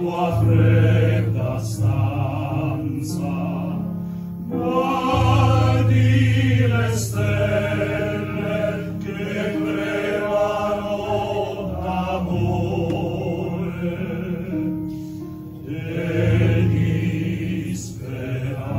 tua fredda stanza. Guardi le stelle che tremano d'amore e di speranza.